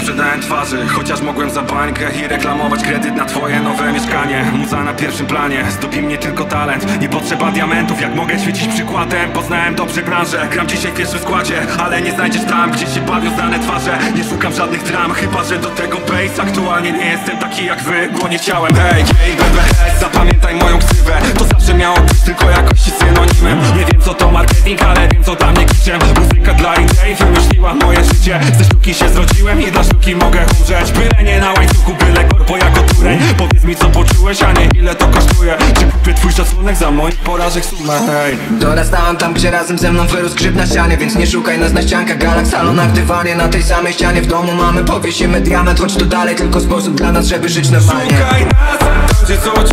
sprzedałem twarzy Chociaż mogłem za bańkę i reklamować kredyt na twoje nowe mieszkanie. Muza na pierwszym planie, zdobi mnie tylko talent. Nie potrzeba diamentów, jak mogę świecić przykładem. Poznałem dobrze branżę, gram dzisiaj w pierwszym składzie Ale nie znajdziesz tam, gdzie się bawią znane twarze. Nie szukam żadnych dram, chyba że do tego bass Aktualnie nie jestem taki jak wy, bo nie chciałem Hej, hej, BBS, zapamiętaj moją ksywę. To zawsze miało być tylko jakości synonimem. Nie wiem co to marketing, ale co kliczem Muzyka dla innej wymyśliła moje życie. Ze sztuki się zrodziłem i dla sztuki mogę umrzeć. Byle nie na łańcuchu, byle korpo jako tureń Powiedz mi co poczułeś, a nie ile to kosztuje. Czy kupię twój szacunek za moich porażek? Sumę, hej Dorastałem tam, gdzie razem ze mną wyrósł grzyb na ścianie Więc nie szukaj nas na ściankach, galak, salonach, dywanie Na tej samej ścianie. W domu mamy, powiesimy diament Chodź tu dalej, tylko sposób dla nas, żeby żyć normalnie. Szukaj nas, tam gdzie codzienność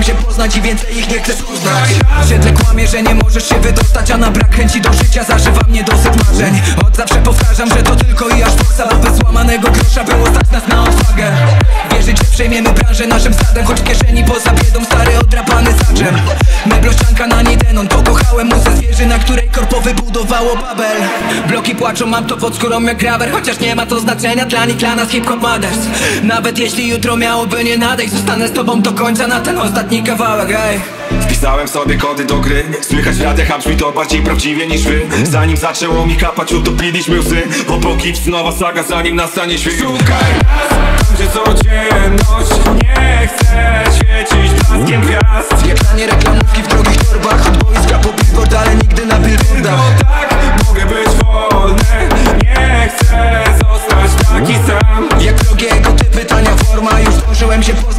Zdążyłem się poznać i więcej ich nie chcę poznać. Siedle kłamie, że nie możesz się wydostać A na brak chęci do życia zażywa mnie dosyć marzeń. Od zawsze powtarzam, że to tylko i aż forsa Bo bez złamanego grosza było stać nas na odwagę. Wierzyć, że przejmiemy branżę naszym stadem Choć w kieszeni poza biedą stary odrapany zaczem Meblościanka na Nidenon Pokochałem muzę zwierzy, na której korpo wybudowało Babel. Bloki płaczą, mam to pod skórą jak grawer. Chociaż nie ma to znaczenia dla nich, dla nas hip-hop mothers Nawet jeśli jutro miałoby nie nadejść Zostanę z tobą do końca na ten ostatni kawałek, ej. Wpisałem sobie kody do gry. Słychać w radiach, a brzmi to bardziej prawdziwie niż wy. Zanim zaczęło mi kapać, utopiliśmy łzy. Obok X, nowa saga, zanim nastanie świt Szukaj nas, tam gdzie codzienność Nie chcę świecić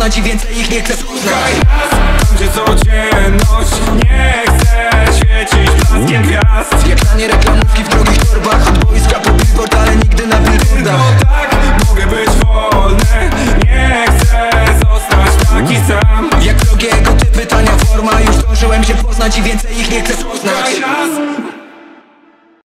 poznać i więcej ich nie chcę poznać tam gdzie codzienność Nie chcę świecić blaskiem gwiazd. Zjebanie reklamówki w drogich torbach? Od boiska po billboard, ale nigdy na billboardach. Tak, mogę być wolny. Nie chcę zostać taki sam. Jak drogiego ty pytania forma. Już zdążyłem się poznać i więcej ich nie chcę poznać